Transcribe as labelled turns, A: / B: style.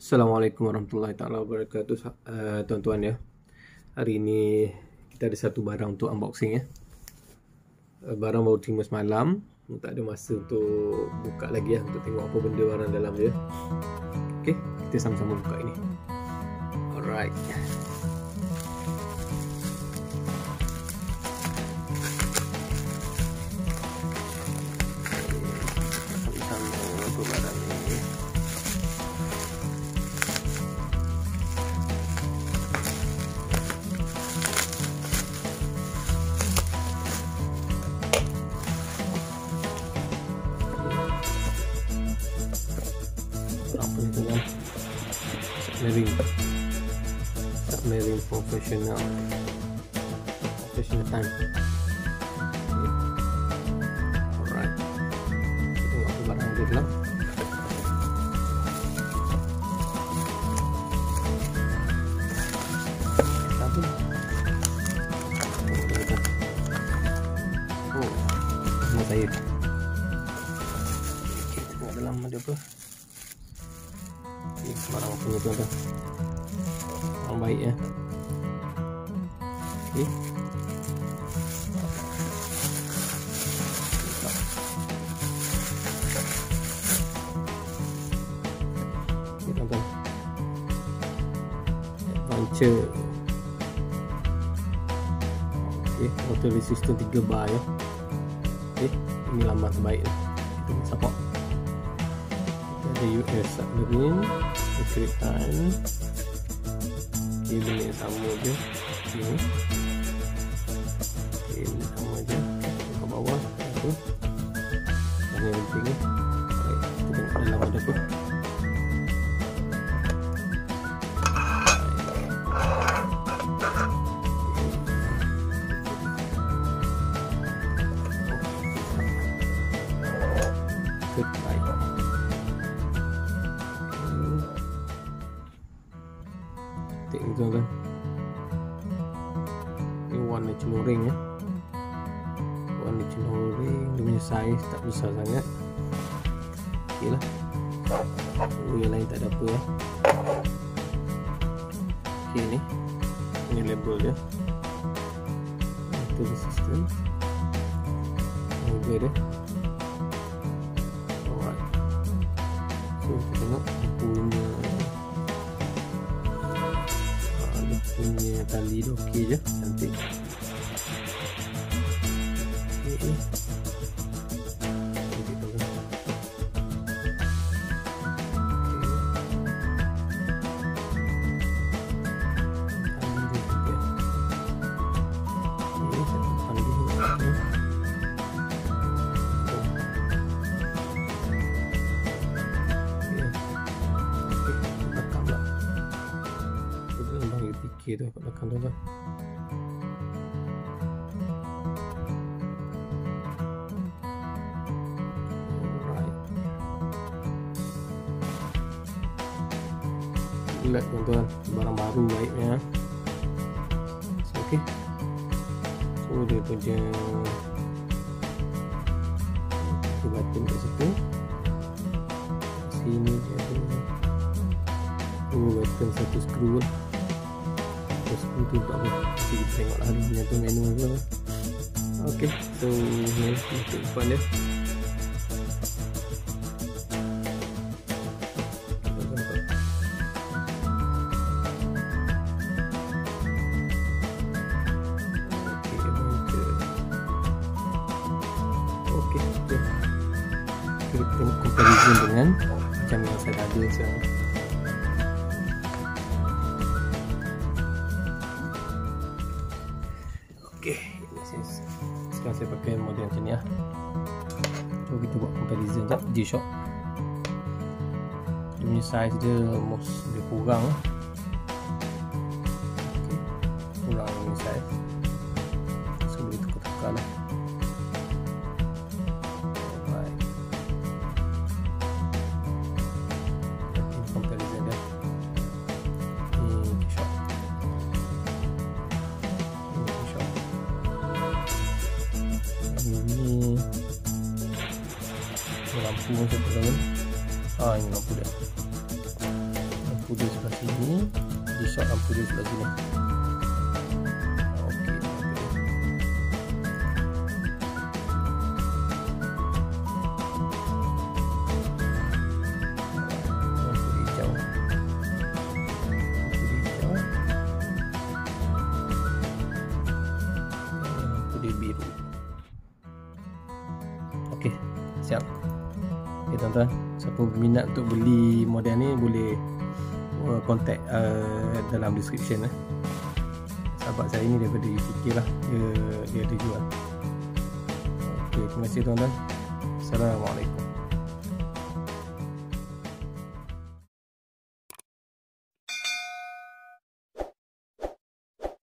A: Assalamualaikum warahmatullahi taala wabarakatuh uh, tuan-tuan ya. Hari ini kita ada satu barang untuk unboxing ya. Uh, barang baru terima semalam, tak ada masa untuk buka lagi ya untuk tengok apa benda barang dalam dia. Okey, kita sama-sama buka ini. Alright. Submarine submarine professional. Professional time. Kita dalam Oh, saya. Okay, tengok dalam ada apa punya tuan-tuan barang baik ya. Ok ok tuan-tuan. Adventure. Ok water resistant 3 bar ya. Ok ini laman terbaik. Kita support ada US submarine Kekertaan Ok benda yang sama je. Ini. Ok benda sama je. Kat bawah Apa Dan yang penting ni. Alright Kita tengok dalam ada apa. Goodbye. Tengok tuan-tuan Ini warna celuring ya. Warna celuring Dia punya saiz tak besar sangat. Ok lah oh, Yang lain tak ada apa ya. Ok ni. Ini label dia. Resistant. Harga dia. Alright. So kita tengok Punya punya tali tu tu kat belakang tu kan Lihat tuan-tuan Barang baru baiknya so, Okay. So dia punya Dia button kat situ. Sini dia ada. Oh button satu screw lah terus itu tak apa? Kita tengok lah dia punya tu menu tu. Ok so ni untuk depan dia. Ok so kita tengok comparison dengan macam yang saya ada sekarang Okey, ini saya sekarang saya pakai model macam ni lah. So kita buat comparison jap G-Shock. Dia punya size dia almost lebih kurang lah. Lampu macam tu kan. Ah ini lampu dia. Lampu dia sebelah sini. Di shot lampu dia sebelah sini tuan-tuan. Siapa berminat untuk beli model ni Boleh uh, contact uh, dalam description eh. Sahabat saya ni daripada UK lah. Dia, dia ada jual. Okay, terima kasih tuan-tuan. Assalamualaikum